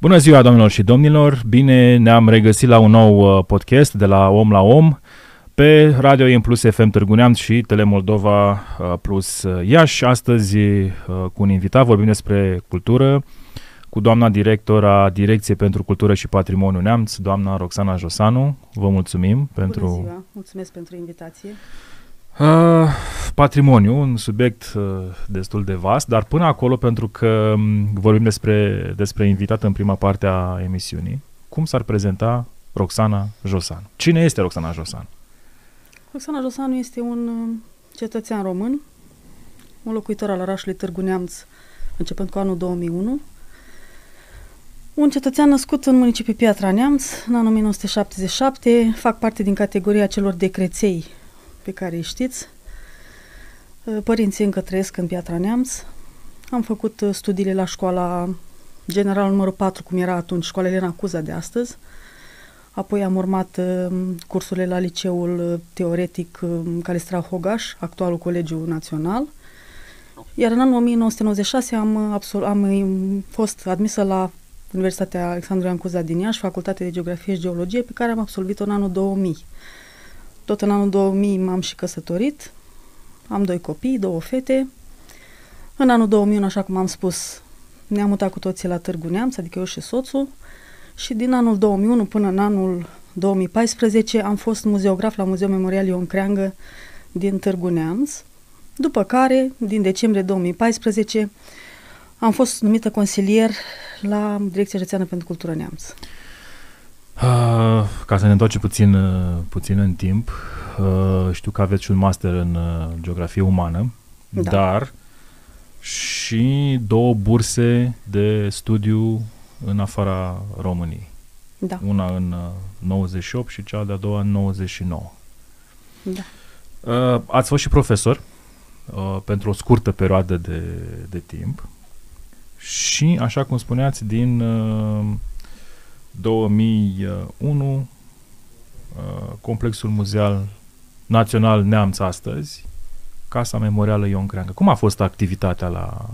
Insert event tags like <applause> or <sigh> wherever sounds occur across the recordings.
Bună ziua, domnilor și domnilor! Bine ne-am regăsit la un nou uh, podcast de la Om la Om pe Radio Im Plus FM Târgu Neamț și Telemoldova uh, Plus uh, Iași. Astăzi cu un invitat vorbim despre cultură cu doamna director a Direcției pentru Cultură și Patrimoniu Neamț, doamna Roxana Josanu. Vă mulțumim pentru... Bună ziua! Mulțumesc pentru invitație! Uh, patrimoniu, un subiect uh, destul de vast, dar până acolo, pentru că um, vorbim despre, despre invitat în prima parte a emisiunii, cum s-ar prezenta Roxana Josan? Cine este Roxana Josan? Roxana Josanu este un uh, cetățean român, un locuitor al orașului Târgu Neamț, începând cu anul 2001, un cetățean născut în municipiul Piatra Neamț, în anul 1977, fac parte din categoria celor decreței pe care îi știți. Uh, părinții încă trăiesc în Piatra Neamț. Am făcut uh, studiile la școala general numărul 4, cum era atunci, școala Elena Cuza de astăzi. Apoi am urmat uh, cursurile la liceul teoretic Calistra Hogaș, actualul Colegiu Național. Iar în anul 1996 am, absol- am fost admisă la Universitatea Alexandru Ioan Cuza din Iași, Facultatea de Geografie și Geologie, pe care am absolvit-o în anul 2000. Tot în anul 2000 m-am și căsătorit. Am doi copii, două fete. În anul 2001, așa cum am spus, ne-am mutat cu toții la Târgu Neamț, adică eu și soțul. Și din anul 2001 până în anul 2014 am fost muzeograf la Muzeul Memorial Ion Creangă din Târgu Neamț. După care, din decembrie 2014, am fost numită consilier la Direcția Județeană pentru Cultură Neamț. Uh, ca să ne întoarcem puțin, uh, puțin în timp, uh, știu că aveți și un master în uh, geografie umană, da. dar și două burse de studiu în afara României. Da. Una în uh, 98 și cea de-a doua în 99. Da. Uh, ați fost și profesor uh, pentru o scurtă perioadă de, de timp și, așa cum spuneați, din uh, 2001, uh, Complexul Muzeal Național Neamț astăzi, Casa Memorială Ion Creangă. Cum a fost activitatea la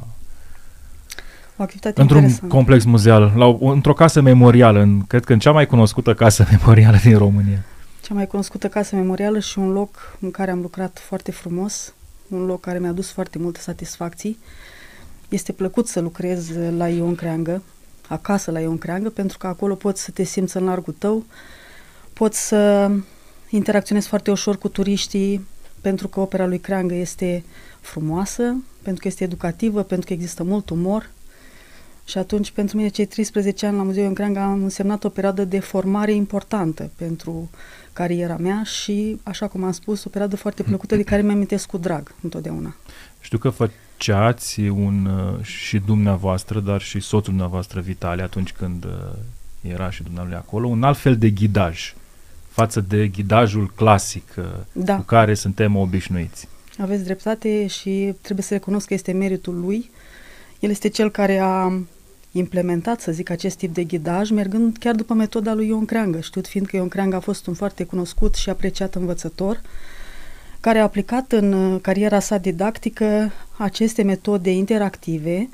o activitate într-un interesantă. complex muzeal, la o, într-o casă memorială, în, cred că în cea mai cunoscută casă <laughs> memorială din România. Cea mai cunoscută casă memorială și un loc în care am lucrat foarte frumos, un loc care mi-a dus foarte multe satisfacții. Este plăcut să lucrez la Ion Creangă, acasă la Ion Creangă, pentru că acolo poți să te simți în largul tău, poți să interacționezi foarte ușor cu turiștii, pentru că opera lui Creangă este frumoasă, pentru că este educativă, pentru că există mult umor. Și atunci, pentru mine, cei 13 ani la Muzeul Ion Creangă am însemnat o perioadă de formare importantă pentru cariera mea și, așa cum am spus, o perioadă foarte plăcută de care mi-amintesc cu drag întotdeauna. Știu că făceați un, uh, și dumneavoastră, dar și soțul dumneavoastră, Vitali, atunci când uh, era și dumneavoastră acolo, un alt fel de ghidaj față de ghidajul clasic uh, Da. cu care suntem obișnuiți. Aveți dreptate și trebuie să recunosc că este meritul lui. El este cel care a implementat, să zic, acest tip de ghidaj, mergând chiar după metoda lui Ion Creangă, știut fiind că Ion Creangă a fost un foarte cunoscut și apreciat învățător, care a aplicat în uh, cariera sa didactică aceste metode interactive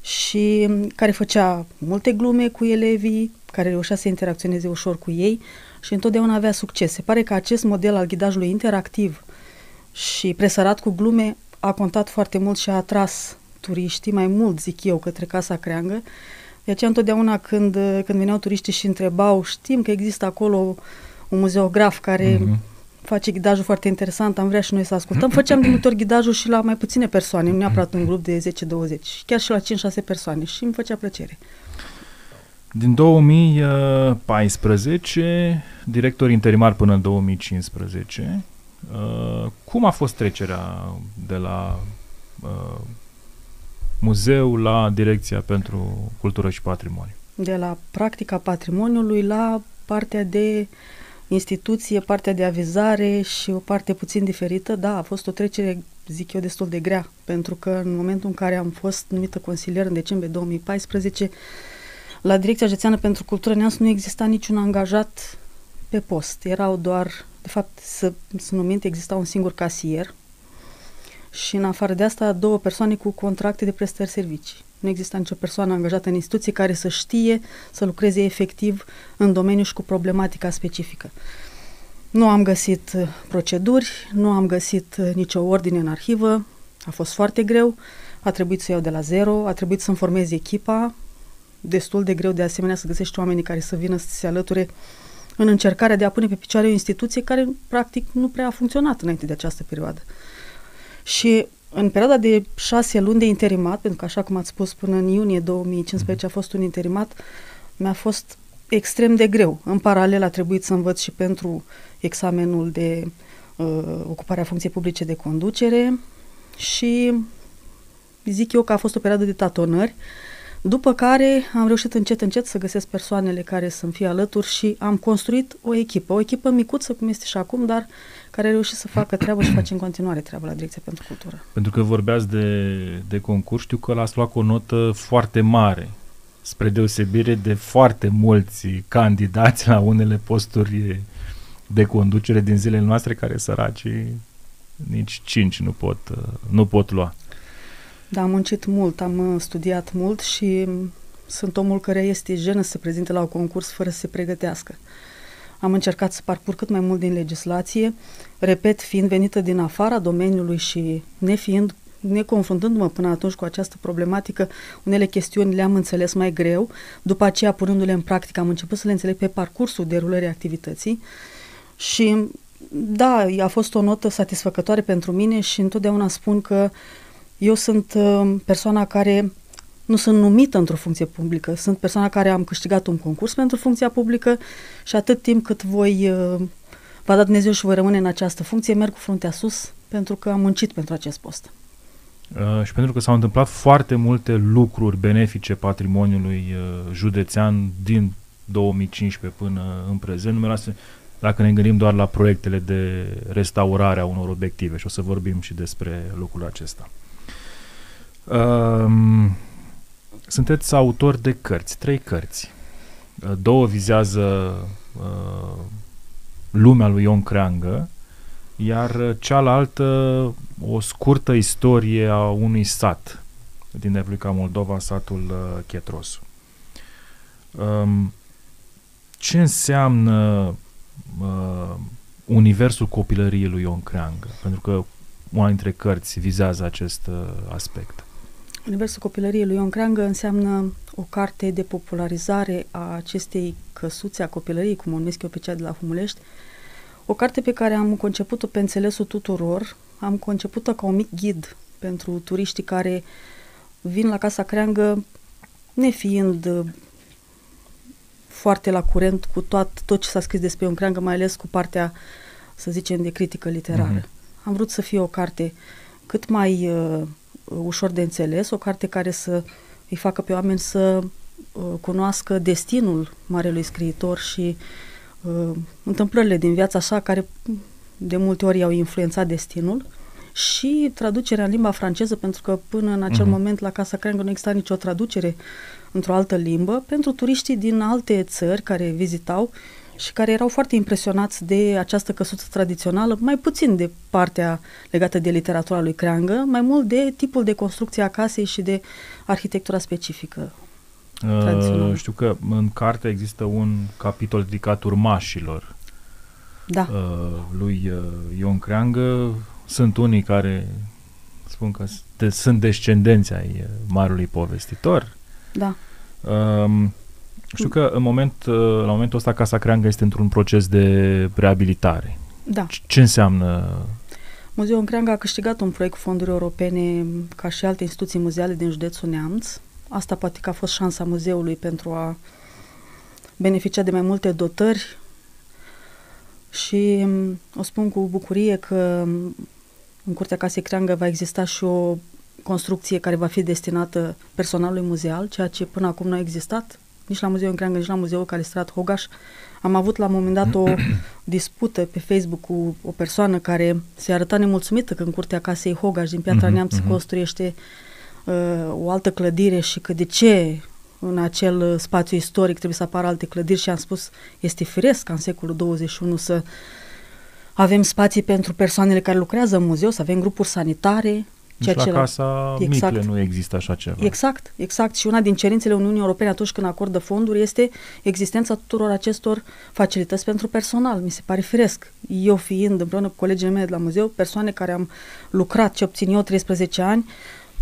și um, care făcea multe glume cu elevii, care reușea să interacționeze ușor cu ei și întotdeauna avea succes. Se pare că acest model al ghidajului interactiv și presărat cu glume a contat foarte mult și a atras turiștii, mai mult zic eu, către Casa Creangă. De aceea întotdeauna când, când veneau turiștii și întrebau, știm că există acolo un muzeograf care Mhm. Face ghidajul foarte interesant, am vrea și noi să ascultăm. Făceam de multe ori ghidajul și la mai puține persoane, nu neapărat un grup de 10-20, chiar și la 5-6 persoane și îmi făcea plăcere. Din 2014, director interimar până în 2015, uh, cum a fost trecerea de la uh, muzeu la Direcția pentru Cultură și Patrimoniu? de la practica patrimoniului la partea de instituție, partea de avizare și o parte puțin diferită. Da, a fost o trecere, zic eu, destul de grea, pentru că în momentul în care am fost numită consilier în decembrie 2014, la Direcția Județeană pentru Cultură Neamț nu exista niciun angajat pe post. Erau doar, de fapt, să, să numim, exista un singur casier și în afară de asta două persoane cu contracte de prestări servicii. Nu exista nicio persoană angajată în instituție care să știe să lucreze efectiv în domeniu și cu problematica specifică. Nu am găsit uh, proceduri, nu am găsit uh, nicio ordine în arhivă, a fost foarte greu, a trebuit să iau de la zero, a trebuit să-mi formez echipa, destul de greu de asemenea să găsești oamenii care să vină să se alăture în încercarea de a pune pe picioare o instituție care practic nu prea a funcționat înainte de această perioadă. Și în perioada de șase luni de interimat, pentru că așa cum ați spus până în iunie 2015 a fost un interimat, mi-a fost extrem de greu. În paralel a trebuit să învăț și pentru examenul de uh, ocuparea funcției publice de conducere și zic eu că a fost o perioadă de tatonări, după care am reușit încet încet să găsesc persoanele care să-mi fie alături și am construit o echipă, o echipă micuță cum este și acum, dar care a reușit să facă treabă și face în continuare treabă la Direcția pentru Cultură. Pentru că vorbeați de, de concurs, știu că l-ați luat cu o notă foarte mare, spre deosebire de foarte mulți candidați la unele posturi de conducere din zilele noastre care săraci nici cinci nu pot, nu pot lua. Da, am muncit mult, am uh, studiat mult și sunt omul care este jenă să se prezinte la un concurs fără să se pregătească. Am încercat să parcurg cât mai mult din legislație, repet, fiind venită din afara domeniului și nefiind neconfruntându-mă până atunci cu această problematică, unele chestiuni le-am înțeles mai greu, după aceea punându-le în practică am început să le înțeleg pe parcursul derulării activității și da, a fost o notă satisfăcătoare pentru mine și întotdeauna spun că eu sunt uh, persoana care nu sunt numită într-o funcție publică, sunt persoana care am câștigat un concurs pentru funcția publică și atât timp cât voi uh, va da Dumnezeu și voi rămâne în această funcție, merg cu fruntea sus pentru că am muncit pentru acest post. Uh, și pentru că s-au întâmplat foarte multe lucruri benefice patrimoniului uh, județean din 2015 până în prezent, numeroase, dacă ne gândim doar la proiectele de restaurare a unor obiective și o să vorbim și despre lucrul acesta. Uh, sunteți autor de cărți, trei cărți. Uh, două vizează uh, lumea lui Ion Creangă, iar cealaltă o scurtă istorie a unui sat din Republica Moldova, satul uh, Chetros. Um, ce înseamnă uh, universul copilăriei lui Ion Creangă? Pentru că una dintre cărți vizează acest uh, aspect. Universul copilăriei lui Ion Creangă înseamnă o carte de popularizare a acestei căsuțe a copilăriei, cum o numesc eu pe cea de la Humulești, o carte pe care am conceput-o pe înțelesul tuturor, am conceput-o ca un mic ghid pentru turiștii care vin la Casa Creangă nefiind uh, foarte la curent cu tot, tot ce s-a scris despre un creangă, mai ales cu partea, să zicem, de critică literară. Mm-hmm. Am vrut să fie o carte cât mai uh, ușor de înțeles, o carte care să îi facă pe oameni să uh, cunoască destinul marelui scriitor și uh, întâmplările din viața sa care de multe ori i-au influențat destinul și traducerea în limba franceză, pentru că până în acel uh-huh. moment la Casa Creangă nu exista nicio traducere într-o altă limbă, pentru turiștii din alte țări care vizitau și care erau foarte impresionați de această căsuță tradițională, mai puțin de partea legată de literatura lui Creangă, mai mult de tipul de construcție a casei și de arhitectura specifică. Uh, știu că în carte există un capitol dedicat urmașilor da. uh, lui uh, Ion Creangă. Sunt unii care spun că de, sunt descendenți ai uh, marului povestitor. Da. Uh, știu că în moment, uh, la momentul ăsta Casa Creangă este într-un proces de reabilitare. Da. Ce înseamnă Muzeul Creangă a câștigat un proiect cu fonduri europene ca și alte instituții muzeale din județul Neamț. Asta poate că a fost șansa muzeului pentru a beneficia de mai multe dotări și mm, o spun cu bucurie că mm, în Curtea Casei Creangă va exista și o construcție care va fi destinată personalului muzeal, ceea ce până acum nu a existat nici la Muzeul Creangă, nici la Muzeul Calistrat Hogaș. Am avut la un moment dat o <clears throat> dispută pe Facebook cu o persoană care se arăta nemulțumită că în curtea casei Hogaș din Piatra uh-huh, Neamț se uh-huh. construiește uh, o altă clădire și că de ce în acel spațiu istoric trebuie să apară alte clădiri și am spus este firesc ca în secolul 21 să avem spații pentru persoanele care lucrează în muzeu, să avem grupuri sanitare, Nici la casa exact. Micle nu există așa ceva. Exact, exact. Și una din cerințele Uniunii Europene atunci când acordă fonduri este existența tuturor acestor facilități pentru personal. Mi se pare firesc. Eu fiind împreună cu colegii mei de la muzeu, persoane care am lucrat, ce obțin eu 13 ani,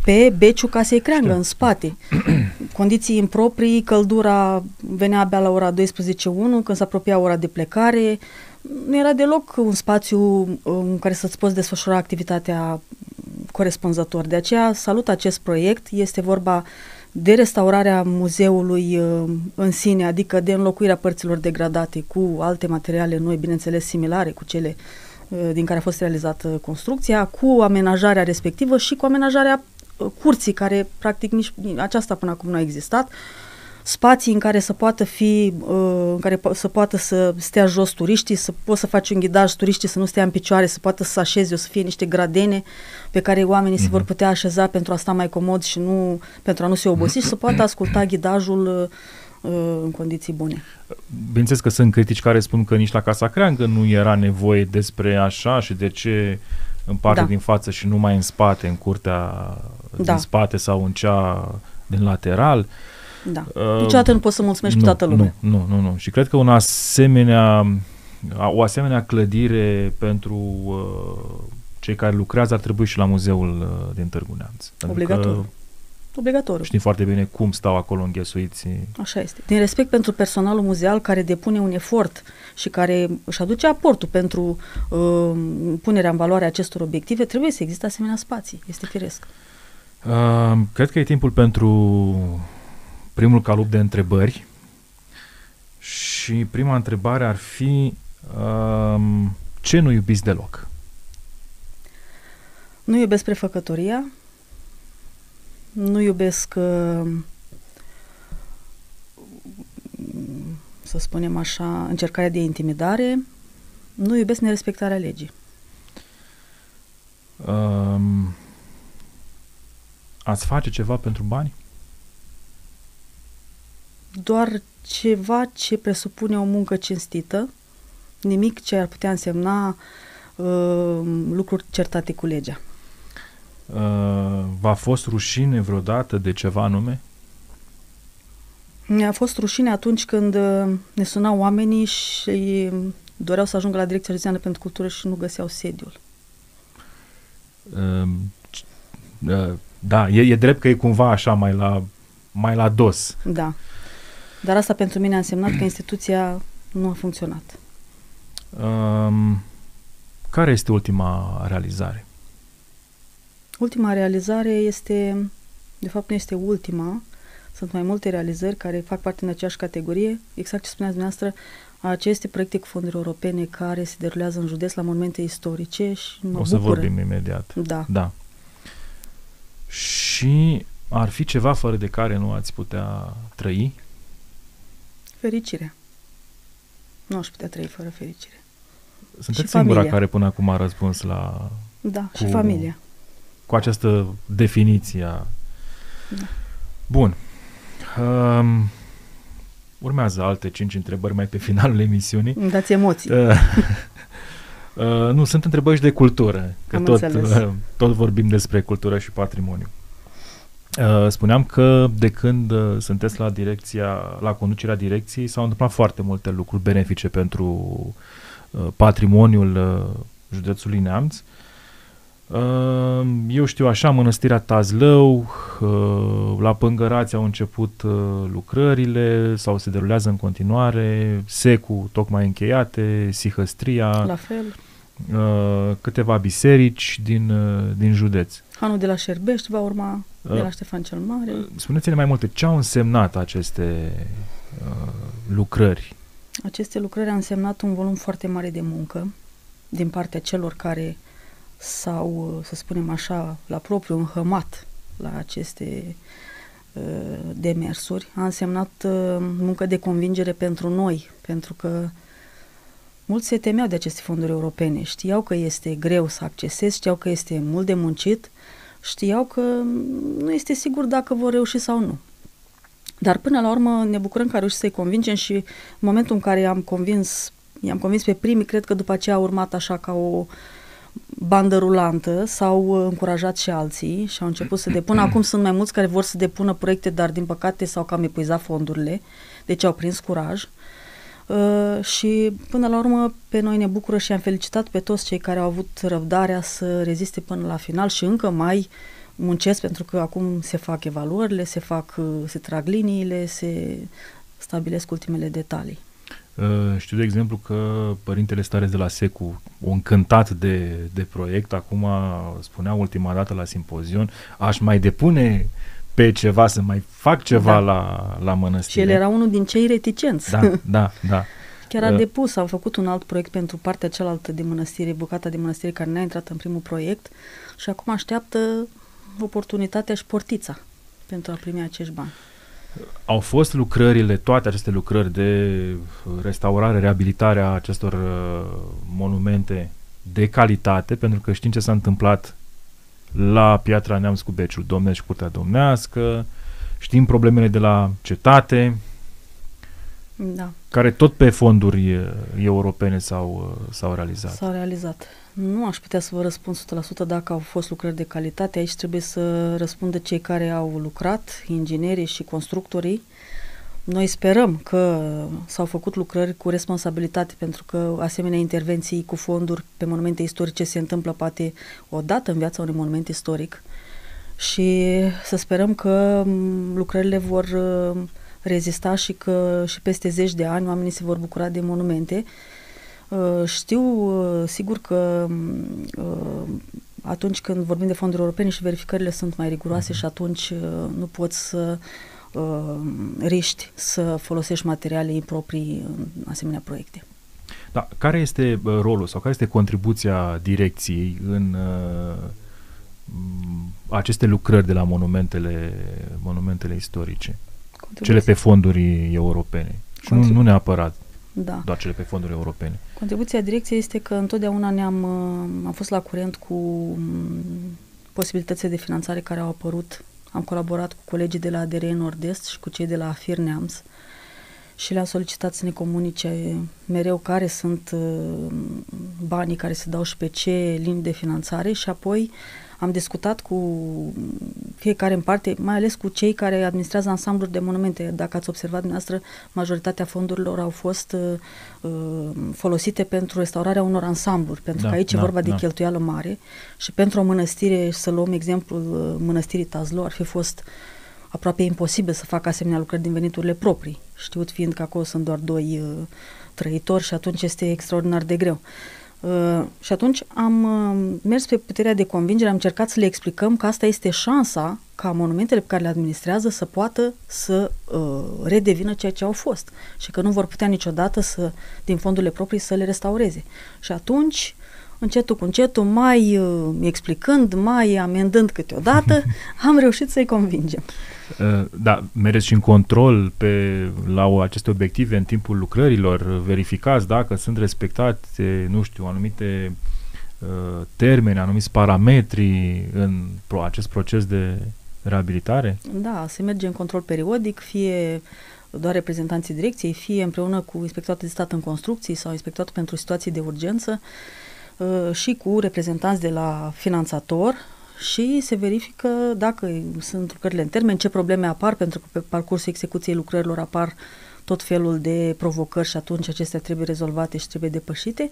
pe beciul casei creangă, Știu. în spate. <clears throat> Condiții improprii, căldura venea abia la ora 12.1, când se apropia ora de plecare. Nu era deloc un spațiu în care să-ți poți desfășura activitatea corespunzător. De aceea salut acest proiect. Este vorba de restaurarea muzeului uh, în sine, adică de înlocuirea părților degradate cu alte materiale noi, bineînțeles similare cu cele uh, din care a fost realizată construcția, cu amenajarea respectivă și cu amenajarea uh, curții, care practic nici aceasta până acum nu a existat, spații în care să poată fi, în care să poată să stea jos turiștii, să poți să faci un ghidaj turiștii să nu stea în picioare, să poată să așeze, o să fie niște gradene pe care oamenii mm-hmm. se vor mhm. putea așeza pentru a sta mai comod și nu pentru a nu se obosi și să poată asculta ghidajul uh, în condiții bune. Bineînțeles că sunt critici care spun că nici la Casa Creangă nu era nevoie despre așa și de ce în partea da. din față și nu mai în spate, în curtea da. din spate sau în cea din lateral. Da. Uh, Niciodată nu poți să mulțumești nu, pe toată lumea. Nu, nu, nu, nu. Și cred că un asemenea, o asemenea clădire pentru uh, cei care lucrează ar trebui și la muzeul uh, din Târgu Neamț. Obligatoriu. Obligatoriu. Știm foarte bine cum stau acolo înghesuiți. Așa este. Din respect pentru personalul muzeal care depune un efort și care își aduce aportul pentru uh, punerea în valoare acestor obiective, trebuie să existe asemenea spații. Este firesc. Uh, cred că e timpul pentru primul calup de întrebări și prima întrebare ar fi uh, ce nu iubiți deloc? Nu iubesc prefăcătoria, nu iubesc, uh, să spunem așa, încercarea de intimidare, nu iubesc nerespectarea legii. Um, ați face ceva pentru bani? Doar ceva ce presupune o muncă cinstită, nimic ce ar putea însemna uh, lucruri certate cu legea. Uh, v-a fost rușine vreodată de ceva anume? Mi-a fost rușine atunci când uh, ne sunau oamenii și doreau să ajungă la Direcția Județeană pentru Cultură și nu găseau sediul. Uh, uh, da, e, e drept că e cumva așa mai la, mai la dos. Da. Dar asta pentru mine a însemnat că instituția nu a funcționat. Um, care este ultima realizare? Ultima realizare este, de fapt nu este ultima, sunt mai multe realizări care fac parte din aceeași categorie, exact ce spuneați dumneavoastră, aceste proiecte cu fonduri europene care se derulează în județ la momente istorice și mă O să bucură. vorbim imediat. Da. da. Și ar fi ceva fără de care nu ați putea trăi? Fericirea. Nu aș putea trăi fără fericire. Sunteți și singura familia. care până acum a răspuns la... Da, cu, și familia cu această definiție. Da. Bun. Um, urmează alte cinci întrebări mai pe finalul emisiunii. Îmi dați emoții. Uh, <laughs> uh, nu, sunt întrebări de cultură, că tot, uh, tot vorbim despre cultură și patrimoniu. Uh, spuneam că de când uh, sunteți la direcția, la conducerea direcției, s-au întâmplat foarte multe lucruri benefice pentru uh, patrimoniul uh, județului Neamț. Uh, Ehm, eu știu așa, Mănăstirea Tazlău, ehm, la Pângărați au început ehm, lucrările sau se derulează în continuare, Secu tocmai încheiate, Sihăstria, la fel. Câteva biserici din, din județ. Hanul de la Șerbești va urma, de la Ștefan cel Mare. Spuneți-ne mai multe, ce au însemnat aceste lucrări? Aceste lucrări au însemnat un volum foarte mare de muncă din partea celor care sau, să spunem așa, la propriu înhămat la aceste uh, demersuri, a însemnat uh, muncă de convingere pentru noi, pentru că mulți se temeau de aceste fonduri europene, știau că este greu să accesezi, știau că este mult de muncit, știau că nu este sigur dacă vor reuși sau nu. Dar până la urmă ne bucurăm că a reușit să-i convingem și în momentul în care am convins, i-am convins pe primii, cred că după aceea a urmat așa ca o bandă rulantă, s-au încurajat și alții și au început să depună. Acum sunt mai mulți care vor să depună proiecte, dar din păcate s-au cam epuizat fondurile, deci au prins curaj. Uh, și până la urmă pe noi ne bucură și am felicitat pe toți cei care au avut răbdarea să reziste până la final și încă mai muncesc pentru că acum se fac evaluările, se fac, uh, se trag liniile, se stabilesc ultimele detalii. Uh, știu, de exemplu, că părintele Stares de la Secu, un încântat de, de proiect, acum spunea ultima dată la simpozion, aș mai depune pe ceva, să mai fac ceva da. la, la mănăstire. Și el era unul din cei reticenți. Da, da, da. <laughs> Chiar a uh, depus, a făcut un alt proiect pentru partea cealaltă de mănăstire, bucata de mănăstire care n-a intrat în primul proiect și acum așteaptă oportunitatea și portița pentru a primi acești bani. Au fost lucrările, toate aceste lucrări de restaurare, reabilitare a acestor uh, monumente de calitate, pentru că știm ce s-a întâmplat la Piatra Neamț cu Beciul Domnesc și Curtea Domnească, știm problemele de la cetate, da. care tot pe fonduri uh, europene s-au, uh, s-au realizat. S-au realizat. Nu aș putea să vă răspund 100% dacă au fost lucrări de calitate. Aici trebuie să răspundă cei care au lucrat, inginerii și constructorii. Noi sperăm că s-au făcut lucrări cu responsabilitate pentru că asemenea intervenții cu fonduri pe monumente istorice se întâmplă poate o dată în viața unui monument istoric și să sperăm că lucrările vor uh, rezista și că și peste zeci de ani oamenii se vor bucura de monumente Uh, știu uh, sigur că uh, atunci când vorbim de fonduri europene și verificările sunt mai riguroase uh-huh. și atunci nu poți să riști să folosești materiale improprii în asemenea proiecte. Da, care este rolul sau care este contribuția direcției în uh, aceste lucrări de la monumentele, monumentele istorice? Cele pe fonduri europene. Și nu, nu neapărat da. doar cele pe fonduri europene. Contribuția direcției este că întotdeauna ne-am uh, am fost la curent cu mm, posibilitățile de finanțare care au apărut. Am colaborat cu colegii de la ADR Nord-Est și cu cei de la AFIR Neams și le-am solicitat să ne comunice mereu care sunt uh, banii care se dau și pe ce linii de finanțare și apoi am discutat cu fiecare în parte, mai ales cu cei care administrează ansambluri de monumente. Dacă ați observat dumneavoastră, majoritatea fondurilor au fost uh, folosite pentru restaurarea unor ansambluri, pentru da, că aici da, e vorba da. de cheltuială mare și pentru o mănăstire, să luăm exemplul uh, mănăstirii Tazlo, ar fi fost aproape imposibil să facă asemenea lucrări din veniturile proprii, știut fiind că acolo sunt doar doi uh, trăitori și atunci este extraordinar de greu. Uh, Uh, și atunci am uh, mers pe puterea de convingere, am încercat să le explicăm că asta este șansa ca monumentele pe care le administrează să poată să uh, redevină ceea ce au fost și că nu vor putea niciodată să, din fondurile proprii, să le restaureze. Și atunci încetul cu încetul, mai uh, explicând, mai amendând câteodată, <laughs> am reușit să-i convingem. Uh, da, mereți și în control pe, la aceste obiective în timpul lucrărilor, verificați dacă sunt respectate, nu știu, anumite uh, termene, anumiți parametri în pro, acest proces de reabilitare? Da, se merge în control periodic, fie doar reprezentanții direcției, fie împreună cu inspectoratul de stat în construcții sau inspectoratul pentru situații de urgență uh, și cu reprezentanți de la finanțator și se verifică dacă sunt lucrările în termen, ce probleme apar, pentru că pe parcursul execuției lucrărilor apar tot felul de provocări și atunci acestea trebuie rezolvate și trebuie depășite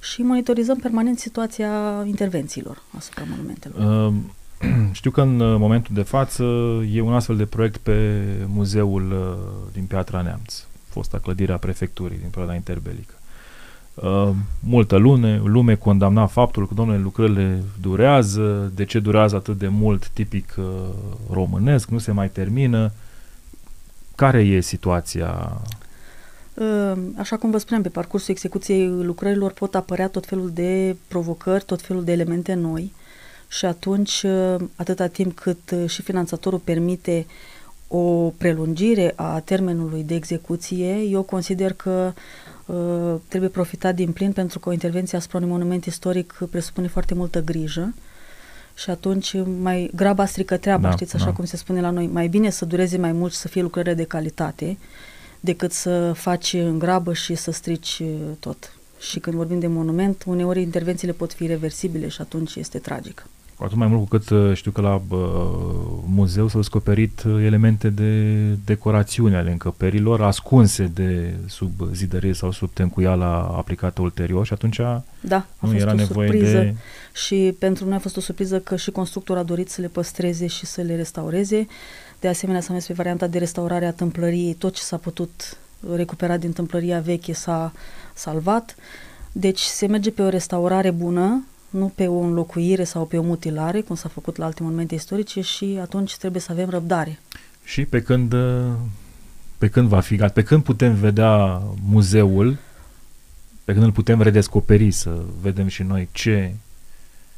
și monitorizăm permanent situația intervențiilor asupra monumentelor. Uh, <clears throat> știu că în uh, momentul de față e un astfel de proiect pe muzeul uh, din Piatra Neamț, fosta clădire a prefecturii din perioada interbelică. Uh, multă lume, lume condamna faptul că, domnule, lucrările durează, de ce durează atât de mult, tipic uh, românesc, nu se mai termină. Care e situația? Uh, așa cum vă spuneam, pe parcursul execuției lucrărilor pot apărea tot felul de provocări, tot felul de elemente noi și atunci, uh, atâta timp cât uh, și finanțatorul permite o prelungire a termenului de execuție, eu consider că uh, trebuie profitat din plin pentru că o intervenție asupra unui monument istoric presupune foarte multă grijă și atunci mai graba strică treaba, da, știți, așa da. cum se spune la noi. Mai bine să dureze mai mult și să fie lucrări de calitate decât să faci în grabă și să strici uh, tot. Și când vorbim de monument, uneori intervențiile pot fi reversibile și atunci este tragic. Cu atât mai mult cu cât uh, știu că la uh, muzeu s-au descoperit uh, elemente de decorațiune ale încăperilor, ascunse de sub zidărie sau sub tencuiala aplicată ulterior și atunci da, a nu fost era o nevoie surpriză de... și pentru noi a fost o surpriză că și constructorul a dorit să le păstreze și să le restaureze. De asemenea, s-a mers pe varianta de restaurare a tâmplăriei, tot ce s-a putut recupera din tâmplăria veche s-a salvat. Deci se merge pe o restaurare bună, nu pe o înlocuire sau pe o mutilare, cum s-a făcut la alte monumente istorice și atunci trebuie să avem răbdare. Și pe când, pe când va fi gata, pe când putem vedea muzeul, pe când îl putem redescoperi, să vedem și noi ce...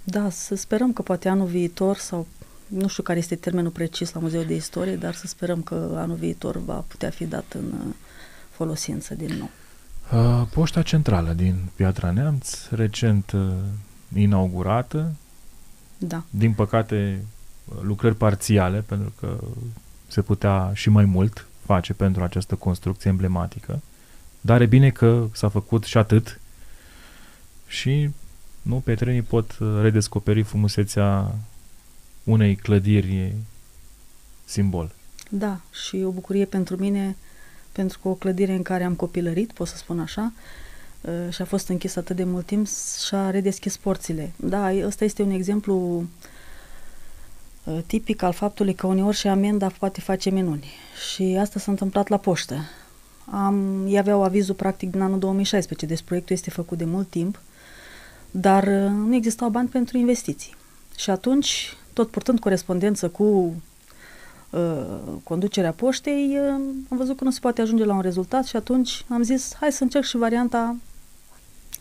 Da, să sperăm că poate anul viitor sau nu știu care este termenul precis la Muzeul de Istorie, dar să sperăm că anul viitor va putea fi dat în uh, folosință din nou. Uh, poșta centrală din Piatra Neamț, recent uh, inaugurată. Da. Din păcate, lucrări parțiale, pentru că se putea și mai mult face pentru această construcție emblematică. Dar e bine că s-a făcut și atât și nu petrenii pot redescoperi frumusețea unei clădiri simbol. Da, și o bucurie pentru mine, pentru că o clădire în care am copilărit, pot să spun așa, Uh, și a fost închis atât de mult timp și a redeschis porțile. Da, ăsta este un exemplu uh, tipic al faptului că uneori și amenda poate face minuni. Și asta s-a întâmplat la poștă. Am, ei aveau avizul practic din anul 2016, deci proiectul este făcut de mult timp, dar uh, nu existau bani pentru investiții. Și atunci, tot purtând corespondență cu uh, conducerea poștei, uh, am văzut că nu se poate ajunge la un rezultat și atunci am zis, hai să încerc și varianta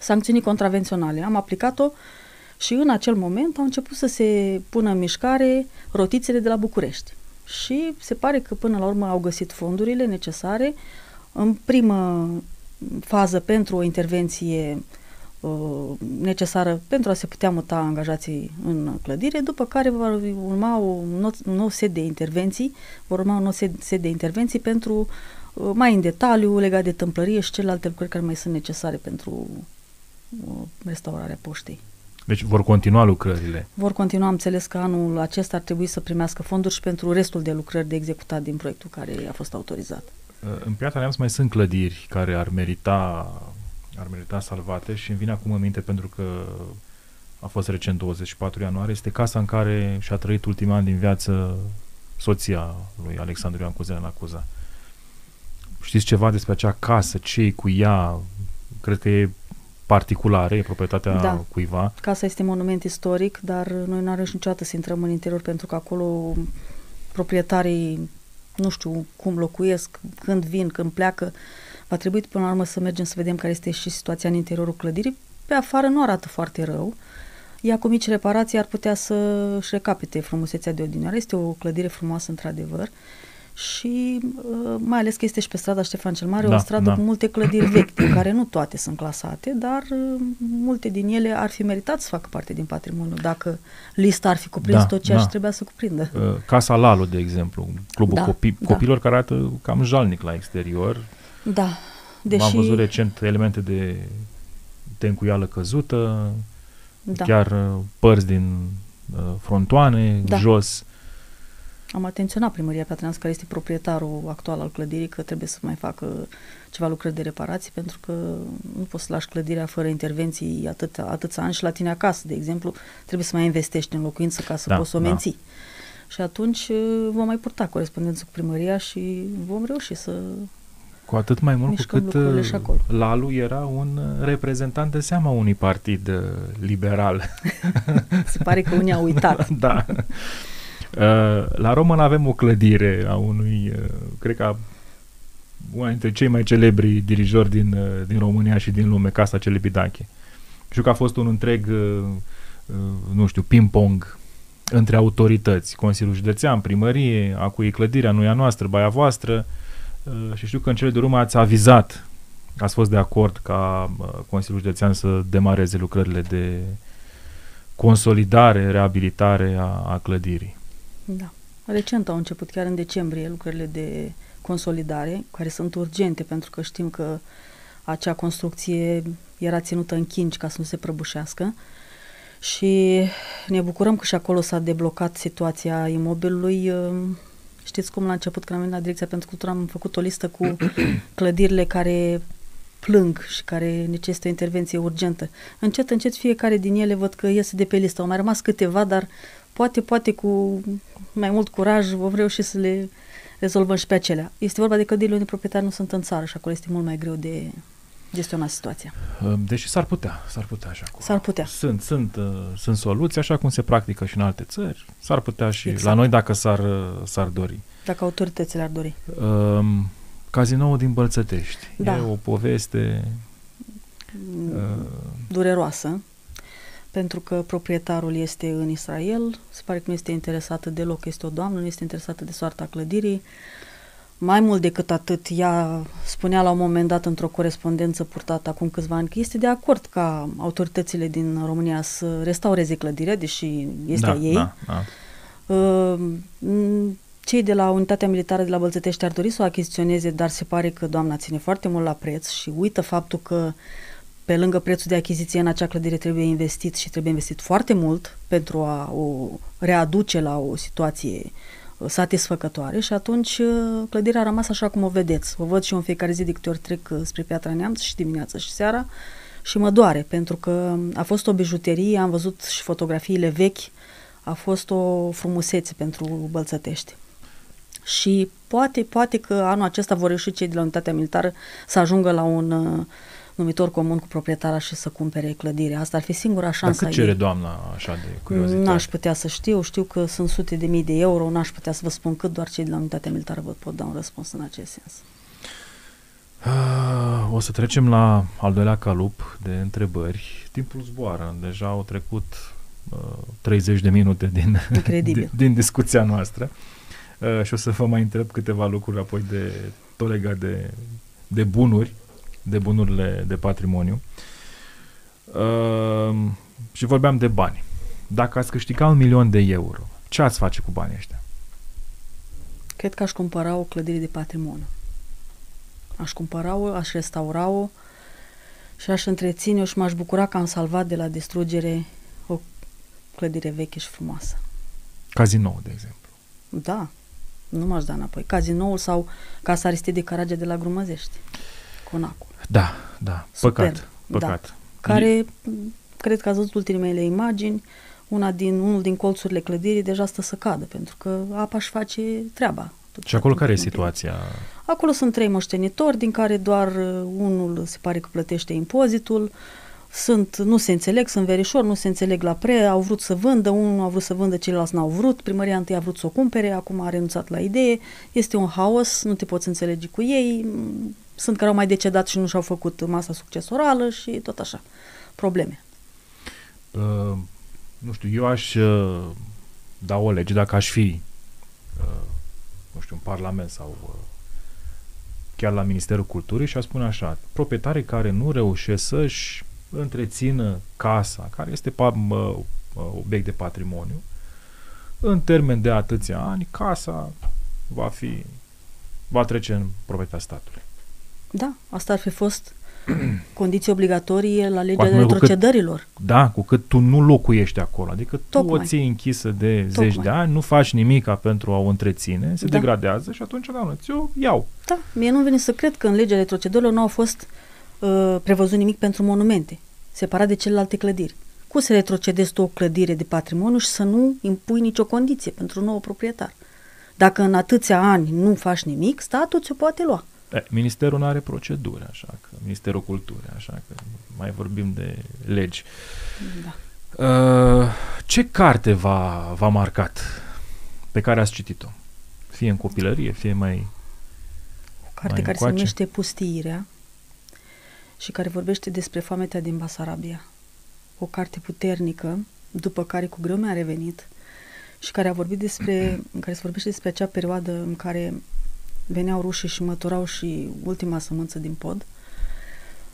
sancțiunii contravenționale. Am aplicat-o și în acel moment au început să se pună în mișcare rotițele de la București. Și se pare că până la urmă au găsit fondurile necesare în primă fază pentru o intervenție uh, necesară pentru a se putea muta angajații în clădire, după care va urma un nou, un nou set de intervenții, vor urma un nou set, set de intervenții pentru uh, mai în detaliu legat de tâmplărie și celelalte lucruri care mai sunt necesare pentru restaurarea poștei. Deci vor continua lucrările. Vor continua, am înțeles că anul acesta ar trebui să primească fonduri și pentru restul de lucrări de executat din proiectul care a fost autorizat. Uh, în Piatra Neamț mai sunt clădiri care ar merita, ar merita salvate și îmi vine acum în minte pentru că a fost recent 24 ianuarie, este casa în care și-a trăit ultimul an din viață soția lui Alexandru Ioan Cuzen Acuza. Știți ceva despre acea casă? ce cu ea? Cred că e particulare, e proprietatea da. cuiva. Casa este monument istoric, dar noi n-am reușit niciodată să intrăm în interior pentru că acolo proprietarii nu știu cum locuiesc, când vin, când pleacă. Va trebui până la urmă să mergem să vedem care este și situația în interiorul clădirii. Pe afară nu arată foarte rău. Ea cu mici reparații ar putea să-și recapite frumusețea de odinioară. Este o clădire frumoasă într-adevăr și uh, mai ales că este și pe strada Ștefan cel Mare, da, o stradă da. cu multe clădiri vechi, din care nu toate sunt clasate, dar uh, multe din ele ar fi meritat să facă parte din patrimoniu, dacă lista ar fi cuprins da, tot ceea da. ce trebuia să cuprindă. Uh, Casa Lalo, de exemplu, clubul da, copii, da. copilor care arată cam jalnic la exterior. Da. Deși... Am văzut recent elemente de tencuială căzută, da. chiar părți din uh, frontoane, da. jos. Am atenționat primăria Piatrenească, care este proprietarul actual al clădirii, că trebuie să mai facă ceva lucrări de reparații, pentru că nu poți să lași clădirea fără intervenții atât, atâția ani și la tine acasă, de exemplu, trebuie să mai investești în locuință ca să da, poți să o da. menții. Și atunci uh, vom mai purta corespondență cu primăria și vom reuși să cu atât mai mult cu cât uh, Lalu era un reprezentant de seama unui partid uh, liberal. <laughs> Se pare că unii au uitat. <laughs> da. Uh, la Roman avem o clădire a unui, uh, cred că una dintre cei mai celebri dirijori din, uh, din România și din lume, Casa Celebidache. Știu că a fost un întreg, nu știu, ping-pong între autorități, Consiliul Județean, primărie, a cui clădirea, nu e a noastră, baia voastră, și știu că în cele de urmă ați avizat, ați fost de acord ca Consiliul Județean să demareze lucrările de consolidare, reabilitare a, a clădirii. Da. Recent au început, chiar în decembrie, lucrările de consolidare, care sunt urgente pentru că știm că acea construcție era ținută în chinci ca să nu se prăbușească și ne bucurăm că și acolo s-a deblocat situația imobilului. Uh, știți cum la început când am venit la Direcția pentru Cultură am făcut o listă cu <coughs> clădirile care plâng și care necesită o intervenție urgentă. Încet, încet fiecare din ele văd că iese de pe listă. Au mai rămas câteva, dar poate, poate cu mai mult curaj vom reuși să le rezolvăm și pe acelea. Este vorba de clădirile unde proprietarii nu sunt în țară și acolo este mult mai greu de gestiona situația. Deși s-ar putea, s-ar putea așa. Cu... S-ar putea. Sunt, sunt, uh, sunt soluții, așa cum se practică și în alte țări. S-ar putea și exact. la noi dacă s-ar, uh, s-ar dori. Dacă autoritățile ar dori. Um, Cazinoul din Bălțătești. Da. E o poveste... Mm, uh, dureroasă, pentru că proprietarul este în Israel, se pare că nu este interesată deloc, este o doamnă, nu este interesată de soarta clădirii. Mai mult decât atât, ea spunea la un moment dat într-o corespondență purtată acum câțiva ani că este de acord ca autoritățile din România să restaureze clădirea, deși este da, a ei. Da, da. Uh, cei de la Unitatea Militară de la Bălțătești ar dori să o achiziționeze, dar se pare că doamna ține foarte mult la preț și uită faptul că pe lângă prețul de achiziție în acea clădire trebuie investit și trebuie investit foarte mult pentru a o readuce la o situație uh, satisfăcătoare și atunci uh, clădirea a rămas așa cum o vedeți. O văd și eu în fiecare zi de câte ori trec uh, spre Piatra Neamț și dimineața și seara și mă doare pentru că a fost o bijuterie, am văzut și fotografiile vechi, a fost o frumusețe pentru Bălțătești și poate, poate că anul acesta vor reuși cei de la unitatea militară să ajungă la un uh, numitor comun cu proprietara și să cumpere clădirea. Asta ar fi singura șansă. Dar cât cere ei. doamna așa de curiozitate? N-aș putea să știu, știu că sunt sute de mii de euro, n-aș putea să vă spun cât, doar cei de la unitatea militară vă pot da un răspuns în acest sens. Uh, o să trecem la al doilea calup de întrebări. Timpul zboară, deja au trecut uh, 30 de minute din, din, <laughs> din discuția noastră. Uh, Uh, și o să vă mai întreb câteva lucruri apoi de tot legat de, de bunuri, de bunurile de patrimoniu. Uh, și vorbeam de bani. Dacă ați câștiga un milion de euro, ce ați face cu banii ăștia? Cred că aș cumpăra o clădire de patrimoniu. Aș cumpăra-o, aș restaura-o și aș întreține-o și m-aș bucura că am salvat de la distrugere o clădire veche și frumoasă. Cazinou, de exemplu. Da, nu m-aș da înapoi. Cazinoul sau Casa Aristide Carage de la Grumăzești, Conacul. Da, da, păcat, Super, păcat. Da. Care, cred că ați văzut ultimele imagini, una din, unul din colțurile clădirii deja stă să cadă, pentru că apa își face treaba. Și acolo care e situația? Acolo sunt trei moștenitori, din care doar uh, unul se pare că plătește impozitul, sunt, nu se înțeleg, sunt verișori, nu se înțeleg la pre, au vrut să vândă, unul a vrut să vândă, ceilalți n-au vrut, primăria întâi a vrut să o cumpere, acum a renunțat la idee, este un haos, nu te poți înțelege cu ei, sunt care au mai decedat și nu și-au făcut masa succesorală și tot așa, probleme. Uh, nu știu, eu aș uh, da o lege dacă aș fi uh, nu știu, în Parlament sau uh, chiar la Ministerul Culturii și aș spune așa, proprietarii care nu reușesc să-și întrețină casa, care este obiect de patrimoniu, în termen de atâția ani, casa va fi va trece în proprietatea statului. Da, asta ar fi fost <clears throat> condiții obligatorii la legea de retrocedărilor. Cu cât, da, cu cât tu nu locuiești acolo, adică Tocmai. tu o ții închisă de Tocmai. zeci de ani, nu faci nimica pentru a o întreține, se da. degradează și atunci, da, ți-o iau. Da, mie nu vine să cred că în legea retrocederilor nu au fost uh, prevăzut nimic pentru monumente separat de celelalte clădiri. Cum să retrocedezi tu o clădire de patrimoniu și să nu impui nicio condiție pentru un nou proprietar? Dacă în atâția ani nu faci nimic, statul ți-o poate lua. E, ministerul nu are procedură, așa că, Ministerul Culturii, așa că mai vorbim de legi. Da. Uh, ce carte v-a, v-a marcat pe care ați citit-o? Fie în copilărie, fie mai O carte mai care încoace? se numește Pustiirea și care vorbește despre foametea din Basarabia. O carte puternică, după care cu greu mi-a revenit și care a vorbit despre, în care se vorbește despre acea perioadă în care veneau rușii și măturau și ultima sămânță din pod,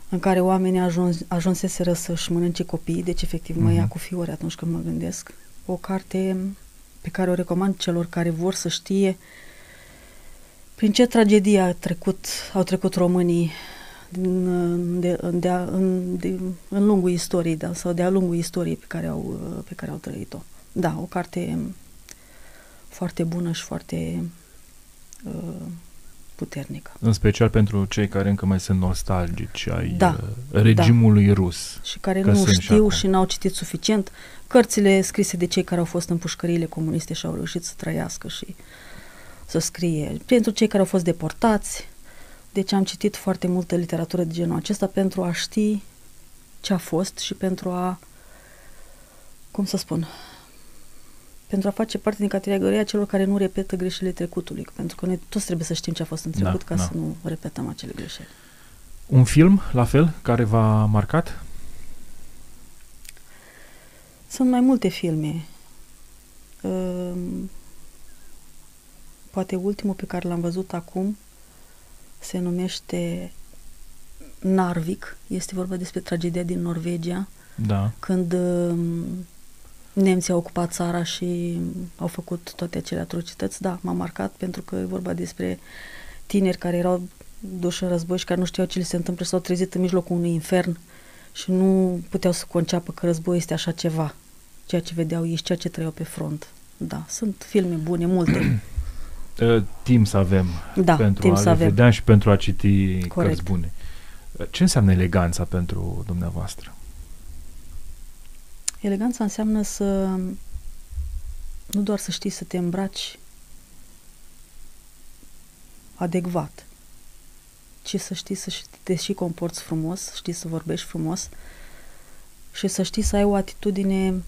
în care oamenii ajuns, ajunseseră să-și mănânce copiii, deci efectiv mă ia mhm. cu fiori atunci când mă gândesc. O carte pe care o recomand celor care vor să știe prin ce tragedie a trecut, au trecut românii din, de, de, în, de, în lungul istoriei da, sau de-a lungul istoriei pe care au, pe care au trăit-o. Da, o carte foarte bună și foarte uh, puternică. În special pentru cei care încă mai sunt nostalgici ai da, uh, regimului da. rus. Și care nu știu și, și n-au citit suficient cărțile scrise de cei care au fost în pușcăriile comuniste și au reușit să trăiască și să scrie. Pentru cei care au fost deportați, deci am citit foarte multă literatură de genul acesta pentru a ști ce a fost și pentru a, cum să spun, pentru a face parte din categoria celor care nu repetă greșelile trecutului, pentru că noi toți trebuie să știm ce a fost în da, trecut da, ca da. să nu repetăm acele greșeli. Un film, la fel, care v-a marcat? Sunt mai multe filme. Ehm, poate ultimul pe care l-am văzut acum se numește Narvik. Este vorba despre tragedia din Norvegia. Da. Când ehm, nemții au ocupat țara și au făcut toate acele atrocități. Da, m-a marcat pentru că e vorba despre tineri care erau duși în război și care nu știau ce li se întâmplă și s-au trezit în mijlocul unui infern și nu puteau să conceapă că război este așa ceva, ceea ce vedeau ei și ceea ce trăiau pe front. Da, sunt filme bune, multe. <clears throat> Uh, timp să avem da, pentru timp a să avem. vedea și pentru a citi Corect. cărți bune. Uh, ce înseamnă eleganța pentru dumneavoastră? Eleganța înseamnă să nu doar să știi să te îmbraci adecvat, ci să știi să te și comporți frumos, să știi să vorbești frumos și să știi să ai o atitudine,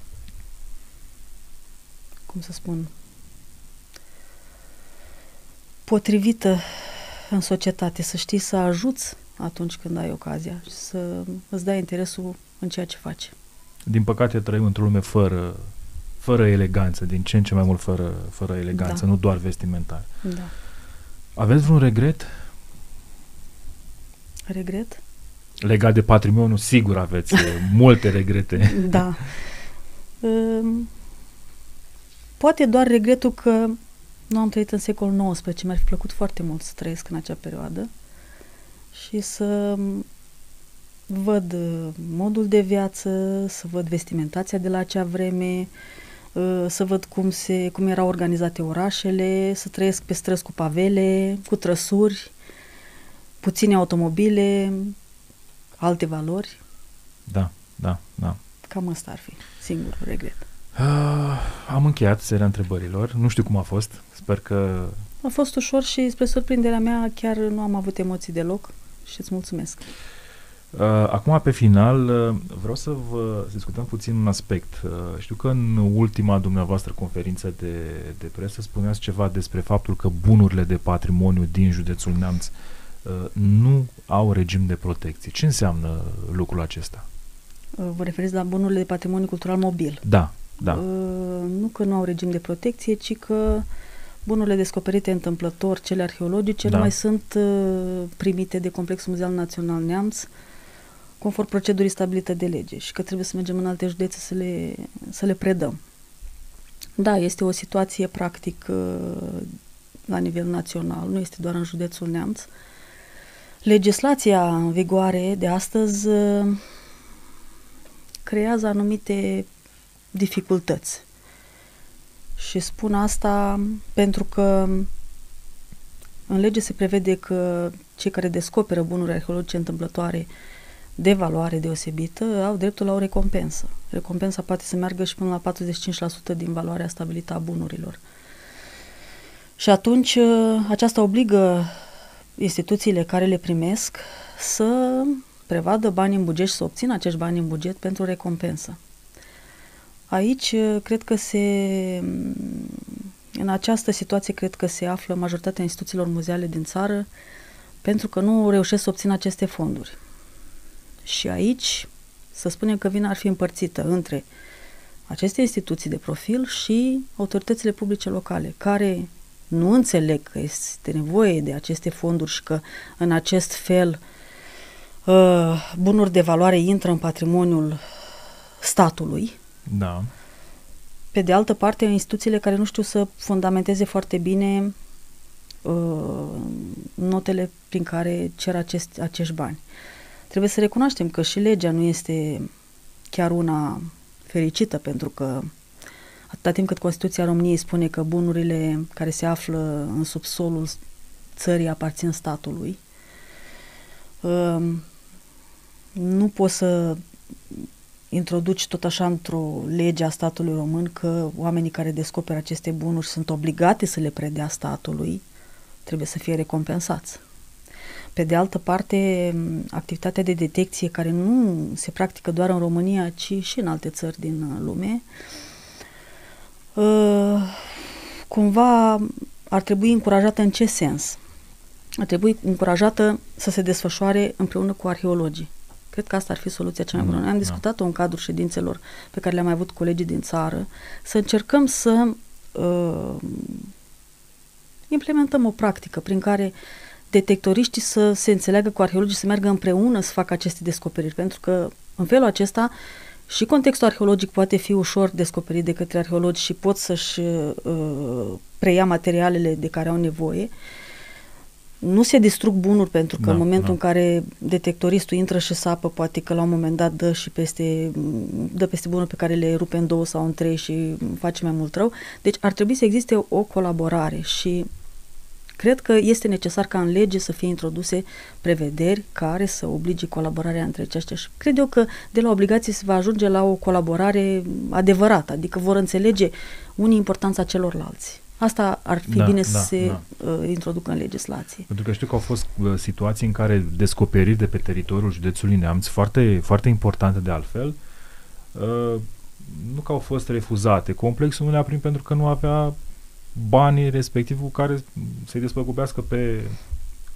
cum să spun, potrivită în societate, să știi să ajuți atunci când ai ocazia și să îți dai interesul în ceea ce faci. Din păcate trăim într-o lume fără, fără eleganță, din ce în ce mai mult fără, fără eleganță, da. nu doar vestimentar. Da. Aveți vreun regret? Regret? Legat de patrimoniu, sigur aveți <laughs> multe regrete. Da. Ehm, poate doar regretul că nu am trăit în secolul XIX. Mi-ar fi plăcut foarte mult să trăiesc în acea perioadă și să văd uh, modul de viață, să văd vestimentația de la acea vreme, uh, să văd cum, se, cum erau organizate orașele, să trăiesc pe străzi cu pavele, cu trăsuri, puține automobile, alte valori. Da, da, da. Cam asta ar fi singurul regret. Uh, am încheiat seria întrebărilor. Nu știu cum a fost. Sper că... A fost ușor și spre surprinderea mea chiar nu am avut emoții deloc și îți mulțumesc. Uh, acum, pe final, uh, vreau să vă să discutăm puțin un aspect. Uh, știu că în ultima dumneavoastră conferință de, de presă spuneați ceva despre faptul că bunurile de patrimoniu din județul Neamț nu au regim de protecție. Ce înseamnă lucrul acesta? Vă referiți la bunurile de patrimoniu cultural mobil? Da, da. Nu că nu au regim de protecție, ci că bunurile descoperite întâmplător, cele arheologice, da. nu mai sunt primite de Complexul Muzeal Național Neamț, conform procedurii stabilite de lege și că trebuie să mergem în alte județe să le, să le predăm. Da, este o situație practic uh, la nivel național, nu este doar în județul Neamț. Legislația în vigoare de astăzi uh, creează anumite dificultăți. Și spun asta pentru că în lege se prevede că cei care descoperă bunuri arheologice întâmplătoare uh, de valoare deosebită au dreptul la o recompensă. Recompensa poate să meargă și până la 45% din valoarea stabilită a bunurilor. Și atunci ă, aceasta obligă instituțiile care le primesc să prevadă bani în buget și să obțină acești bani în buget pentru recompensă. Aici ă, cred că se în această situație cred că se află majoritatea instituțiilor muzeale din țară pentru că nu reușesc să obțină aceste fonduri. Și aici, să spunem că vina ar fi împărțită între aceste instituții de profil și autoritățile publice locale, care nu înțeleg că este nevoie de aceste fonduri și că în acest fel uh, bunuri de valoare intră în patrimoniul statului. Da. Pe de altă parte, instituțiile care nu știu să fundamenteze foarte bine uh, notele prin care cer acest, acești bani. Trebuie să recunoaștem că și legea nu este chiar una fericită, pentru că atâta timp cât Constituția României spune că bunurile care se află în subsolul țării aparțin statului, um, nu poți să introduci tot așa într-o lege a statului român că oamenii care descoperă aceste bunuri sunt obligate să le predea statului, trebuie să fie recompensați. Pe de altă parte, activitatea de detecție, care nu se practică doar în România, ci și în alte țări din lume, uh, cumva ar trebui încurajată în ce sens? Ar trebui încurajată să se desfășoare împreună cu arheologii. Cred că asta ar fi soluția cea mai bună. Noi am da. discutat-o în cadrul ședințelor pe care le-am mai avut colegii din țară, să încercăm să uh, implementăm o practică prin care detectoriștii să se înțeleagă cu arheologii, să meargă împreună să facă aceste descoperiri, pentru că în felul acesta și contextul arheologic poate fi ușor descoperit de către arheologi și pot să-și uh, preia materialele de care au nevoie. Nu se distrug bunuri pentru că da, în momentul da. în care detectoristul intră și sapă, poate că la un moment dat dă și peste, dă peste bunuri pe care le rupe în două sau în trei și face mai mult rău. Deci ar trebui să existe o colaborare și Cred că este necesar ca în lege să fie introduse prevederi care să oblige colaborarea între aceștia și cred eu că de la obligație se va ajunge la o colaborare adevărată, adică vor înțelege unii importanța celorlalți. Asta ar fi da, bine da, să se da. uh, introducă în legislație. Pentru că știu că au fost uh, situații în care descoperiri de pe teritoriul județului Neamț, foarte, foarte importante de altfel, uh, nu că au fost refuzate. Complexul nu le-a primit pentru că nu avea banii respectiv cu care să-i despăgubească pe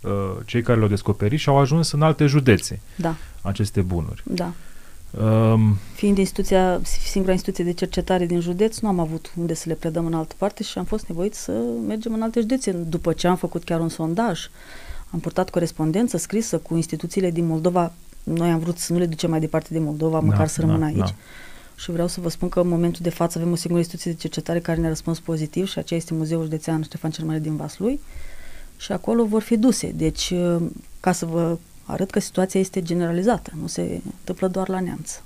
uh, cei care le-au descoperit și au ajuns în alte județe da. aceste bunuri. Da. Um, Fiind instituția, singura instituție de cercetare din județ, nu am avut unde să le predăm în altă parte și am fost nevoit să mergem în alte județe. După ce am făcut chiar un sondaj, am purtat corespondență scrisă cu instituțiile din Moldova. Noi am vrut să nu le ducem mai departe de Moldova, da, măcar să rămână da, aici. Da și vreau să vă spun că în momentul de față avem o singură instituție de cercetare care ne-a răspuns pozitiv și aceea este Muzeul Județean Ștefan cel Mare din Vaslui și acolo vor fi duse. Deci, uh, ca să vă arăt că situația este generalizată, nu se întâmplă doar la neamț.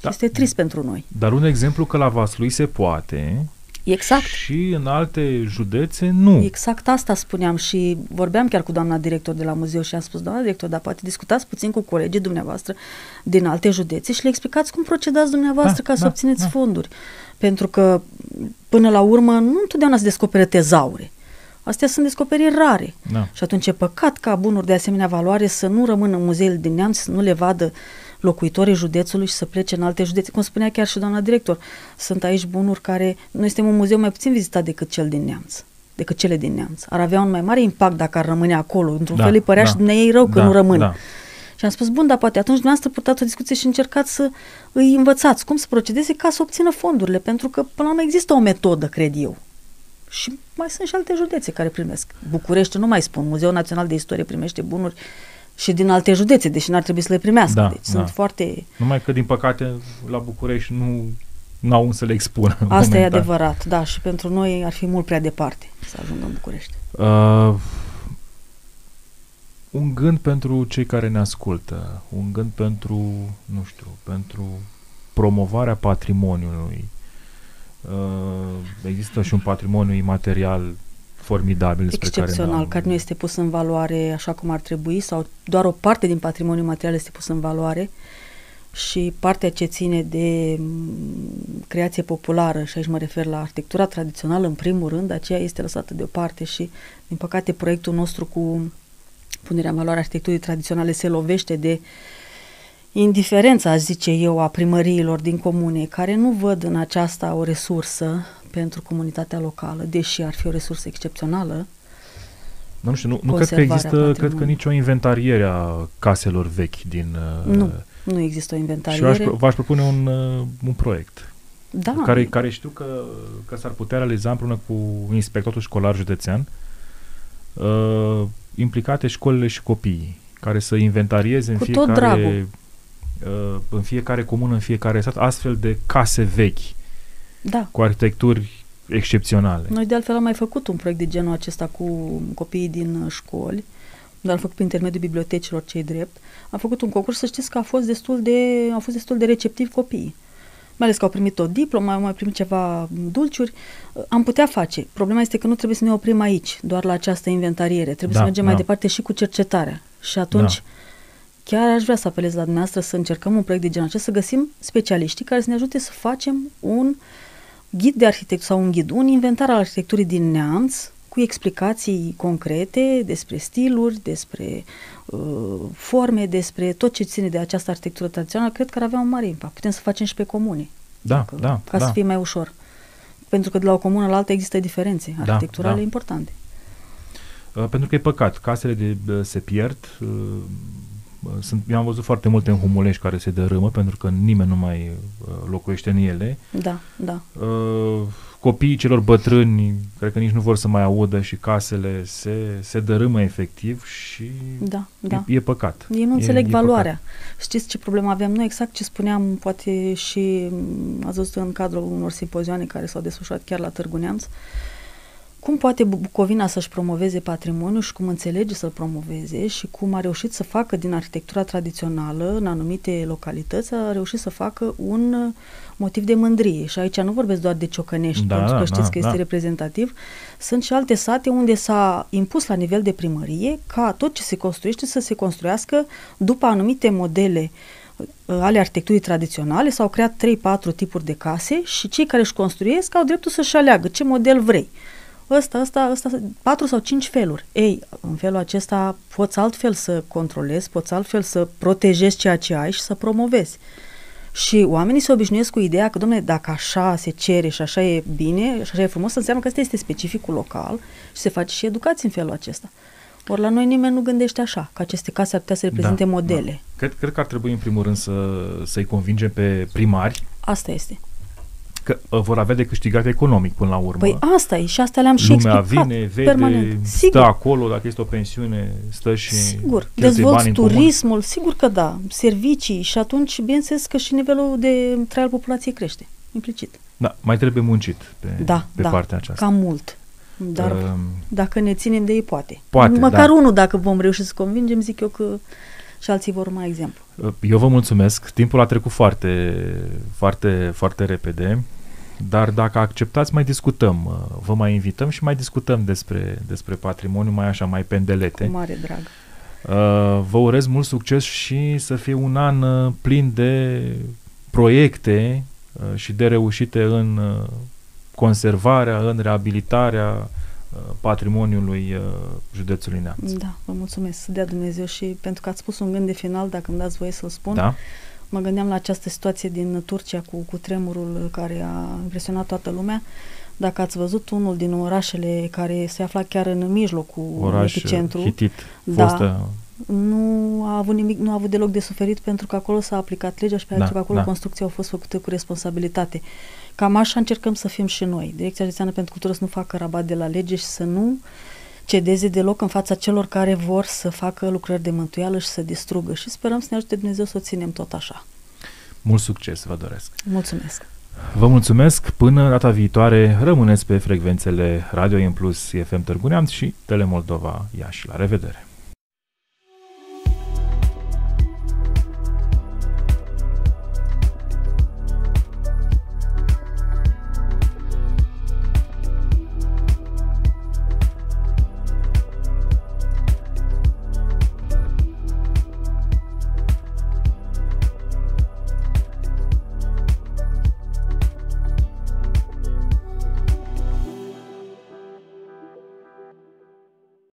Da. Este trist pentru noi. Dar un exemplu că la Vaslui se poate, Exact. Și în alte județe nu. Exact asta spuneam și vorbeam chiar cu doamna director de la muzeu și am spus, doamna director, dar poate discutați puțin cu colegii dumneavoastră din alte județe și le explicați cum procedați dumneavoastră da, ca da, să obțineți da. fonduri. Pentru că până la urmă nu întotdeauna se descoperă tezaure. Astea sunt descoperiri rare. Da. Și atunci e păcat ca bunuri de asemenea valoare să nu rămână în muzeul din neamț, să nu le vadă locuitorii județului și să plece în alte județe. Cum spunea chiar și doamna director, sunt aici bunuri care... Noi suntem un muzeu mai puțin vizitat decât cel din Neamț decât cele din Neamț. Ar avea un mai mare impact dacă ar rămâne acolo. Într-un da, fel îi părea da, și ei rău că da, nu rămân. Da. Și am spus, bun, dar poate atunci dumneavoastră purtați o discuție și încercați să îi învățați cum să procedeze ca să obțină fondurile, pentru că până la urmă există o metodă, cred eu. Și mai sunt și alte județe care primesc. București, nu mai spun, Muzeul Național de Istorie primește bunuri și din alte județe, deși n-ar trebui să le primească. Da, deci da. sunt foarte... Numai că, din păcate, la București nu n-au unde să le expună. Asta momentan. e adevărat, da, și pentru noi ar fi mult prea departe să ajungă în București. Uh, un gând pentru cei care ne ascultă, un gând pentru, nu știu, pentru promovarea patrimoniului. Uh, există și un patrimoniu imaterial formidabil despre Excepțional, care, care nu este pus în valoare așa cum ar trebui sau doar o parte din patrimoniul material este pus în valoare și partea ce ține de mm, creație populară, și aici mă refer la arhitectura tradițională în primul rând, aceea este lăsată deoparte și, din păcate, proiectul nostru cu punerea în valoare arhitecturii tradiționale se lovește de indiferența, aș zice eu, a primăriilor din comune, care nu văd în aceasta o resursă pentru comunitatea locală, deși ar fi o resursă excepțională. Nu știu, nu, nu cred că există, cred că nicio inventariere a caselor vechi din... Uh, nu, nu există o inventariere. Și v-aș, v-aș propune un, uh, un proiect. Da. Care, care știu că, că s-ar putea realiza împreună cu inspectorul școlar județean, uh, implicate școlile și copiii, care să inventarieze în cu fiecare, uh, în fiecare comună, în fiecare stat, astfel de case vechi da. cu arhitecturi excepționale. Noi de altfel am mai făcut un proiect de genul acesta cu copiii din școli, dar am făcut prin intermediul bibliotecilor cei drept. Am făcut un concurs, să știți că a fost destul de, au fost destul de receptivi copiii. Mai ales că au primit o diplomă, au mai primit ceva dulciuri. Am putea face. Problema este că nu trebuie să ne oprim aici, doar la această inventariere. Trebuie Da, să mergem da. mai departe și cu cercetarea. Și atunci, Da. Chiar aș vrea să apelez la dumneavoastră să încercăm un proiect de genul acesta, să găsim specialiștii care să ne ajute să facem un ghid de arhitectură sau un ghid, un inventar al arhitecturii din neamț, cu explicații concrete despre stiluri, despre uh, forme, despre tot ce ține de această arhitectură tradițională, cred că ar avea un mare impact. Putem să facem și pe comune, Da, dacă- da, ca da. să fie mai ușor. Pentru că de la o comună la alta există diferențe Da, arhitecturale da. importante. Uh, pentru că e păcat, casele de, uh, se pierd. Uh, uh, Sunt, eu am văzut foarte multe în Humulești care se dărâmă pentru că nimeni nu mai uh, locuiește în ele. Da, da. Uh, copiii celor bătrâni, cred că nici nu vor să mai audă și casele se, se dărâmă efectiv și Da, da. e, e păcat. Ei nu E- înțeleg e valoarea. Știți ce problemă avem noi? Exact ce spuneam, poate și m, ați văzut în cadrul unor simpozioane care s-au desfășurat chiar la Târgu Neamț. Cum poate Bu- Bucovina să-și promoveze patrimoniul și cum înțelege să-l promoveze și cum a reușit să facă din arhitectura tradițională în anumite localități, a reușit să facă un uh, motiv de mândrie. Și aici nu vorbesc doar de Ciocănești, Da, pentru că da, știți da, că este da. reprezentativ. Sunt și alte sate unde s-a impus la nivel de primărie ca tot ce se construiește să se construiască după anumite modele uh, ale arhitecturii tradiționale. S-au creat 3-4 tipuri de case și cei care își construiesc au dreptul să-și aleagă ce model vrei. Ăsta, ăsta, ăsta, patru sau cinci feluri. Ei, în felul acesta poți altfel să controlezi, poți altfel să protejezi ceea ce ai și să promovezi. Și oamenii se obișnuiesc cu ideea că, domnule, dacă așa se cere și așa e bine și așa e frumos, înseamnă că ăsta este specificul local și se face și educație în felul acesta. Ori la noi nimeni nu gândește așa, că aceste case ar putea să reprezinte Da, modele. Da. Cred, cred că ar trebui în primul rând să, să-i convingem pe primari Asta este. Că uh, vor avea de câștigat economic până la urmă. Păi asta e și asta le-am și Lumea explicat vine, vede, permanent. stă Sigur, acolo, dacă este o pensiune, stă și sigur. cheltuie Dezvolți bani în comun. turismul, sigur că da, servicii și atunci, bineînțeles că și nivelul de trai al populației crește, implicit. Da, mai trebuie muncit pe, Da, pe da, partea aceasta. Cam mult. Dar Um, dacă ne ținem de ei, poate. Poate, Măcar da. unul, dacă vom reuși să convingem, zic eu că și alții vor urma exemplu. Eu vă mulțumesc. Timpul a trecut foarte, foarte, foarte repede. Dar dacă acceptați, mai discutăm. Uh, Vă mai invităm și mai discutăm despre, despre patrimoniu, mai așa, mai pendelete. Cu mare drag. Uh, Vă urez mult succes și să fie un an uh, plin de proiecte uh, și de reușite în uh, conservarea, în reabilitarea uh, patrimoniului uh, județului Neamț. Da, vă mulțumesc. Să dea Dumnezeu și pentru că ați spus un gând de final, dacă îmi dați voie să-l spun. Da? Mă gândeam la această situație din Turcia cu, cu tremurul care a impresionat toată lumea. Dacă ați văzut unul din orașele care se afla chiar în mijlocul Oraș uh, epicentru, hitit, Da. fostă nu a avut nimic, nu a avut deloc de suferit pentru că acolo s-a aplicat legea și Da, pentru că acolo da. construcții au fost făcute cu responsabilitate. Cam așa încercăm să fim și noi. Direcția Județeană pentru Cultură să nu facă rabat de la lege și să nu cedeze deloc în fața celor care vor să facă lucrări de mântuială și să distrugă. Și sperăm să ne ajute Dumnezeu să o ținem tot așa. Mult succes vă doresc. Mulțumesc! Vă mulțumesc. Până data viitoare, rămâneți pe frecvențele Radio În Plus FM Târgu Neamț și Telemoldova Iași. La revedere!